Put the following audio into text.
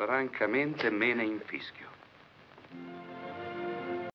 Francamente me ne infischio.